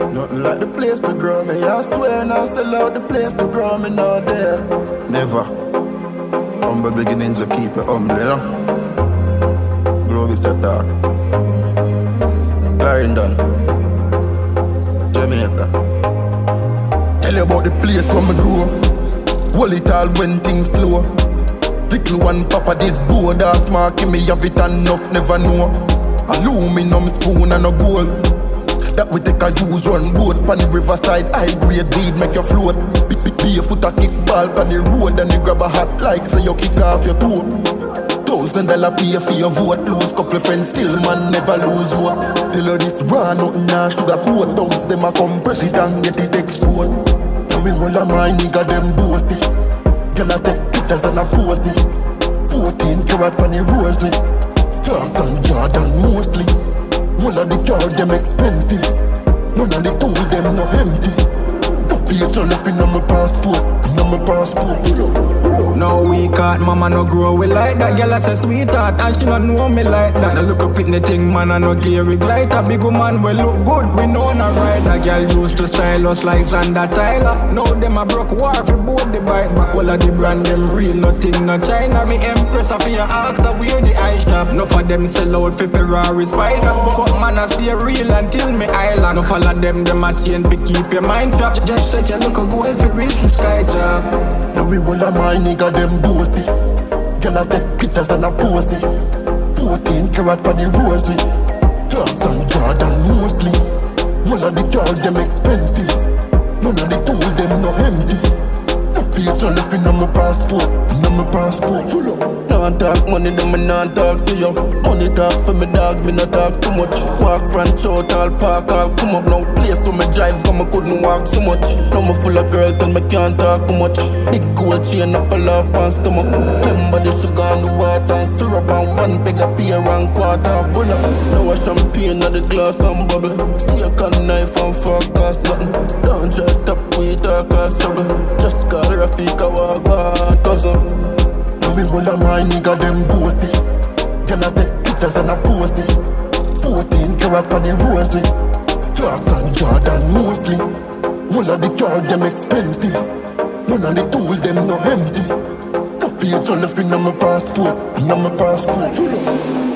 Nothing like the place to grow me. I swear, now still out the place to grow me. Not there. Never. Humble beginnings will keep it humble. Grow is the dark. Clarendon. Jamaica. Tell you about the place where me grow. Hold it all when things flow. Little one papa did board art mark me have it enough never know. Aluminum spoon and a bowl. That we take a use run boat Pan the riverside, high grade weed make you float. Be, a foot a kick ball pan the road. And you grab a hat like say you kick off your toe Thousand dollar pay for your vote. Lose couple friends still man never lose hope. Tell her this raw nothing nah sugar coat. Thugs them a come and get it exposed. Now we all of my nigga them bossy. Girl I take pictures and I post it. 14 carat on the rosary. Dogs and Jordan mostly of the car them expensive None of the tools them no empty. No page left in my passport In my passport No weak heart, mama no grow we like that. Girl I say sweetheart and she no know me like that. I look up in the thing man I no gear glide A big woman we look good we know not right. A girl used to style us like Xander Tyler. Now them a broke war for both the bike back. All of the brand them real nothing no China. Me impress of your ask that wear the eye shop No for them sell out for Ferrari Spider. But man I stay real until me island. No follow them them a chain to keep your mind trapped. Just set your look a goal for reach the sky top Now we all of my nigga them bossy. Girl I take pictures and I post it. 14 carat on the rosary Dogs and Jordan mostly. All of the car them expensive. None of the tools them no empty No page left in my passport In my passport. Full up. Don't talk money them me not talk to you. Money talk for me dog me not talk too much. Walk front short all park all come up now. Place so me drive come I couldn't walk so much. Now me full of girl tell me can't talk too much. Big gold chain up a love pants stomach Remember the sugar and the water and syrup And one big a beer and quarter. Bull up. Now a champagne at the glass and bubble. Steak and knife and fork cost nothing. Don't just stop we talk cause trouble Call Rafika walk back we all of my nigga them bossy Girl I take pictures and I post it. 14 carat on the rosary Dogs and Jordan mostly. All of the car them expensive. None of the tools them no empty. No page left in my passport. In my passport